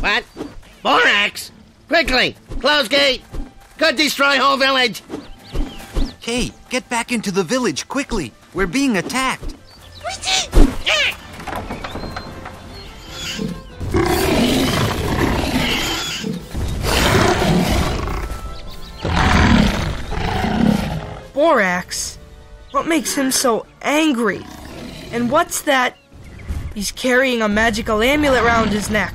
What? Boarax? Quickly! Close gate! Could destroy whole village! Kate, get back into the village quickly. We're being attacked. Boarax? What makes him so angry? And what's that? He's carrying a magical amulet round his neck.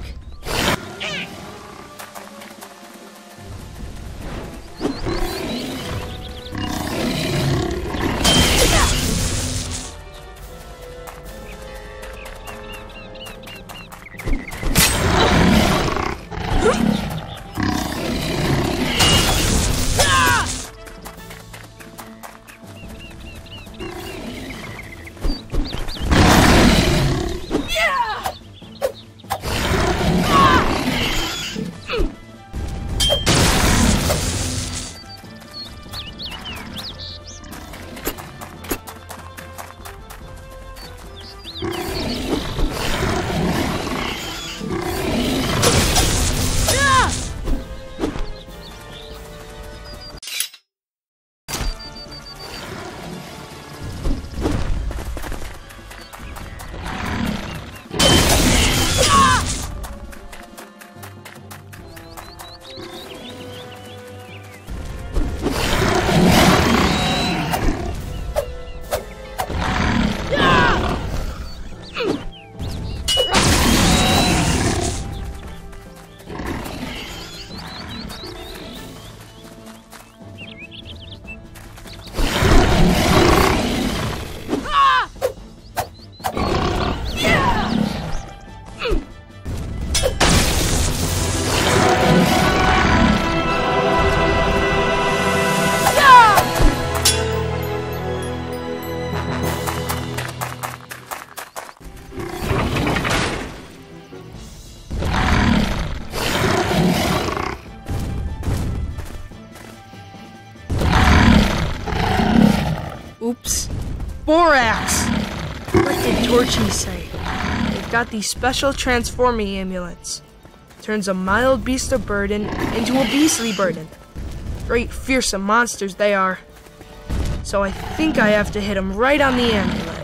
Boarax! What did Torchy say? They've got these special transforming amulets. Turns a mild beast of burden into a beastly burden. Great fearsome monsters they are. So I think I have to hit them right on the amulet.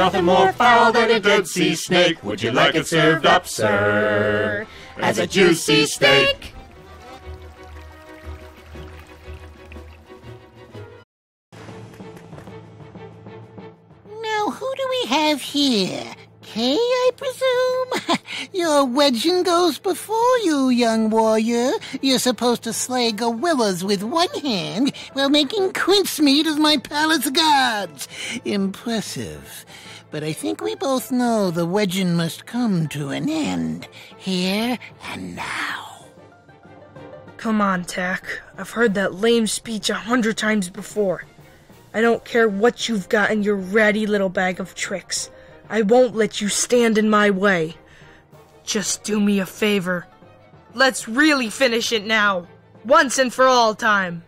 Nothing more foul than a dead sea snake. Would you like it served up, sir? As a juicy steak. Now, who do we have here? Kay, I presume? Your wedging goes before you, young warrior. You're supposed to slay gorillas with one hand while making quince meat as my palace guards. Impressive. But I think we both know the wedging must come to an end, here and now. Come on, Tak. I've heard that lame speech a hundred times before. I don't care what you've got in your ratty little bag of tricks. I won't let you stand in my way. Just do me a favor. Let's really finish it now. Once and for all time.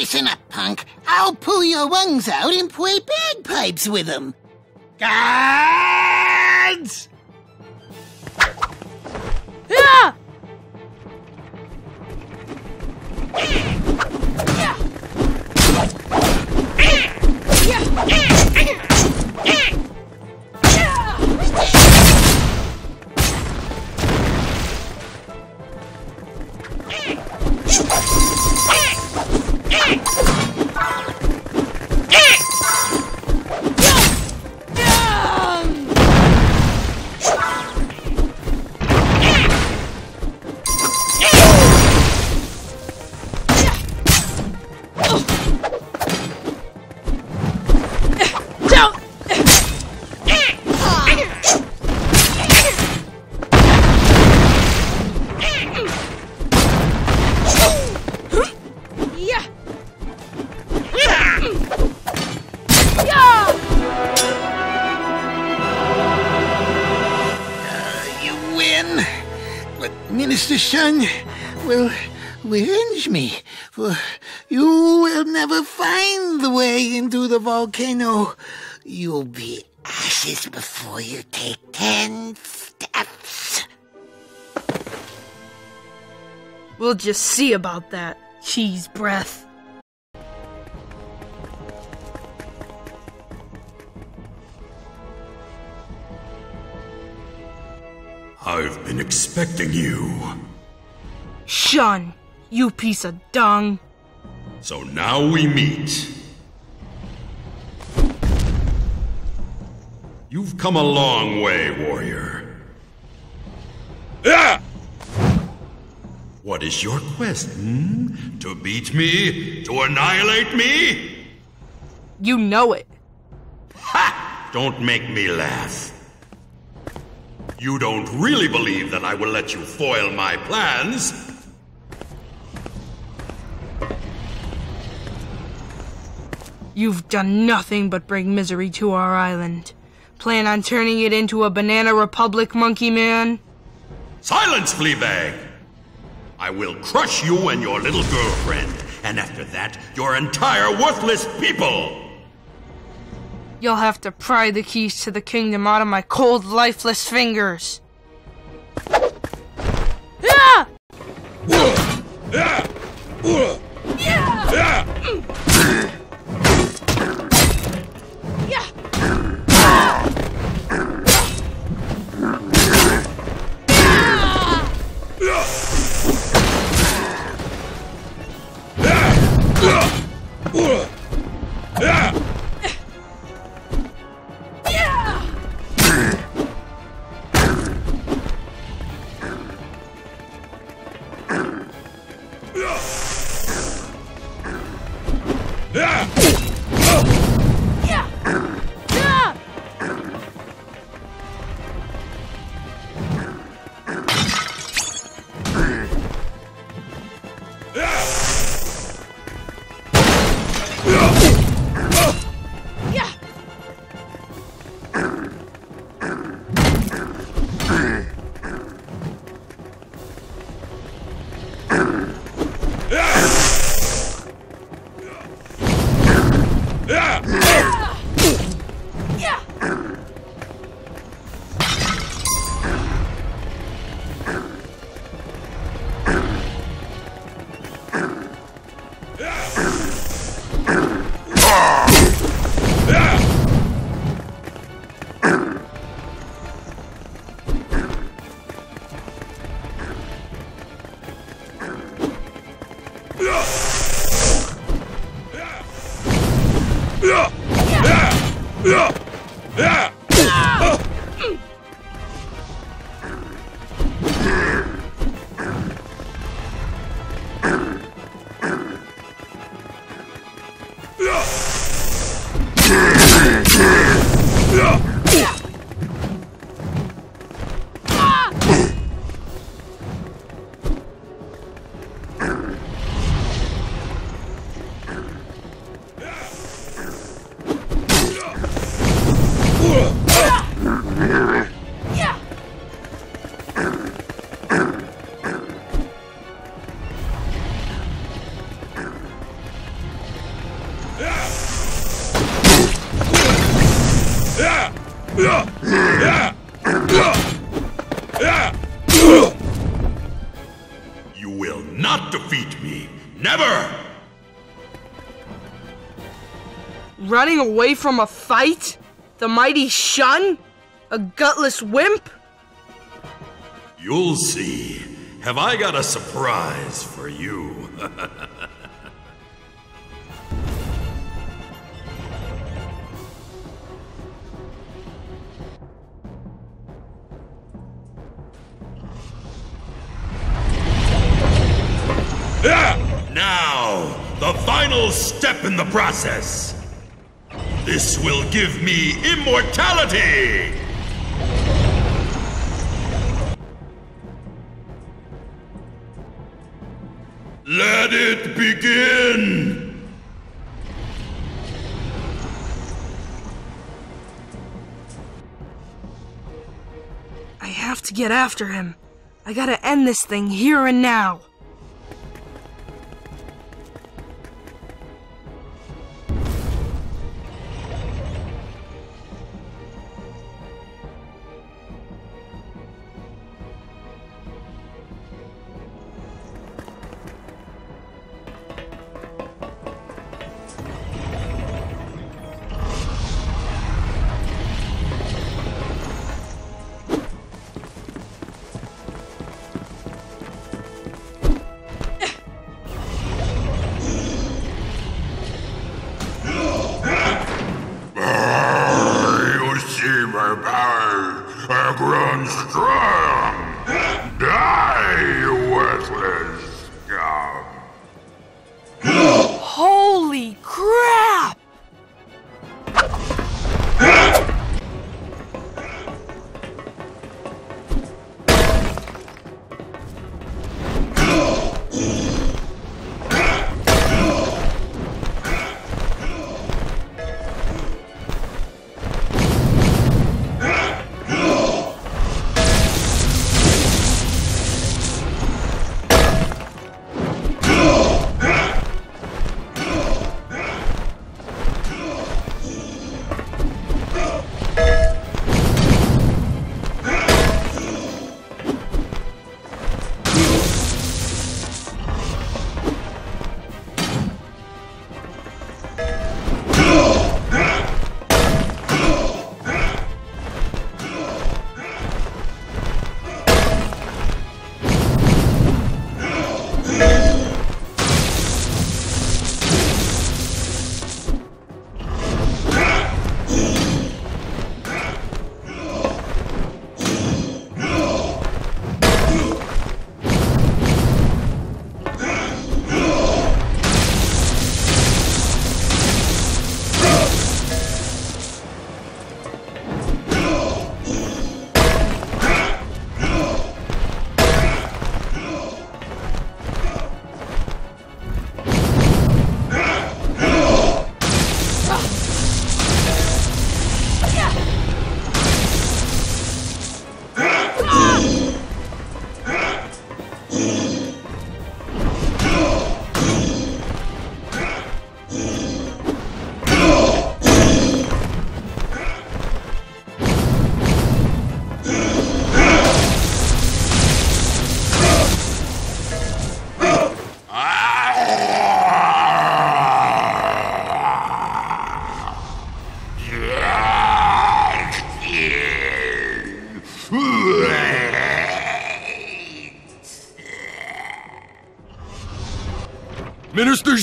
Listen up, punk. I'll pull your lungs out and play bagpipes with them. Guards! Ah! Volcano. You'll be ashes before you take ten steps. We'll just see about that. Cheese breath. I've been expecting you. Shun, you piece of dung. So now we meet. You've come a long way, warrior. Ah! What is your quest, hmm? To beat me? To annihilate me? You know it. Ha! Don't make me laugh. You don't really believe that I will let you foil my plans? You've done nothing but bring misery to our island. Plan on turning it into a banana republic, monkey man? Silence, Fleabag! I will crush you and your little girlfriend, and after that, your entire worthless people! You'll have to pry the keys to the kingdom out of my cold, lifeless fingers. Ah! You away from a fight? The mighty Shun? A gutless wimp? You'll see. Have I got a surprise for you? Ah! Now, the final step in the process. This will give me immortality! Let it begin! I have to get after him. I gotta end this thing here and now.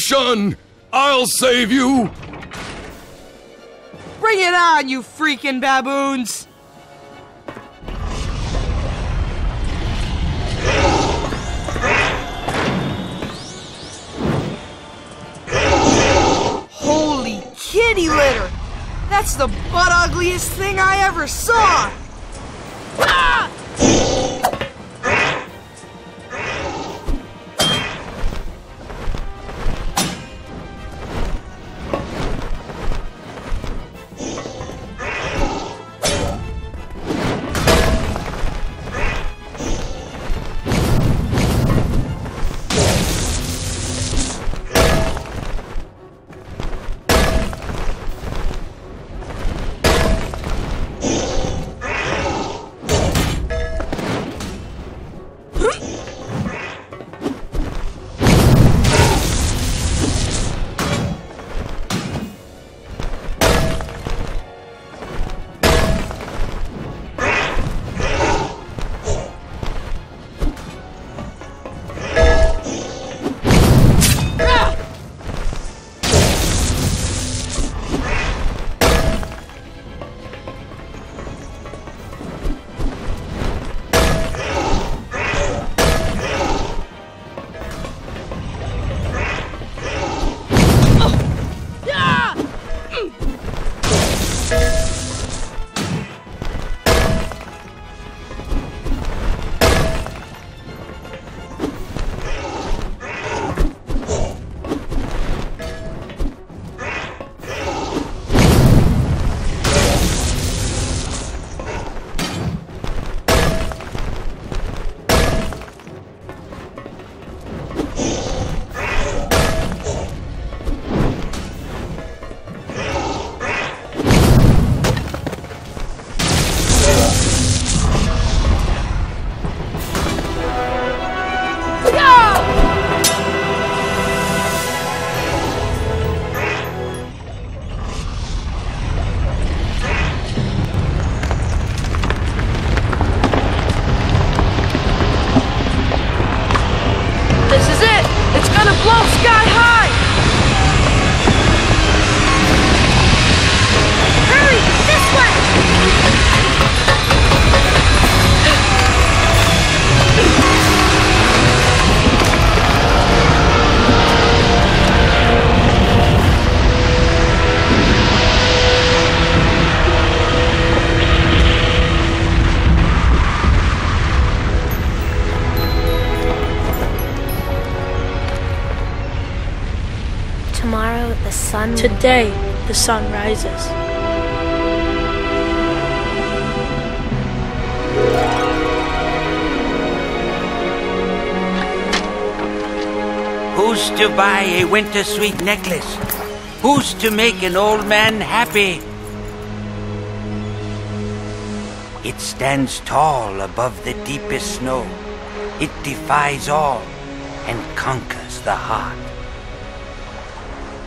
Shun, I'll save you! Bring it on, you freaking baboons! Holy kitty litter! That's the butt ugliest thing I ever saw! Today, the sun rises. Who's to buy a winter sweet necklace? Who's to make an old man happy? It stands tall above the deepest snow. It defies all and conquers the heart.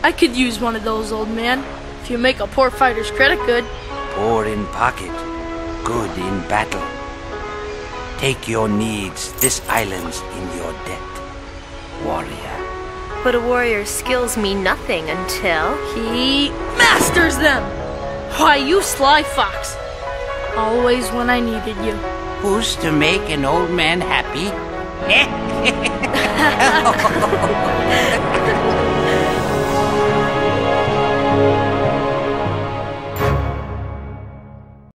I could use one of those, old man. If you make a poor fighter's credit good. Poor in pocket, good in battle. Take your needs, this island's in your debt, warrior. But a warrior's skills mean nothing until. He masters them! Why, you sly fox! Always when I needed you. Who's to make an old man happy?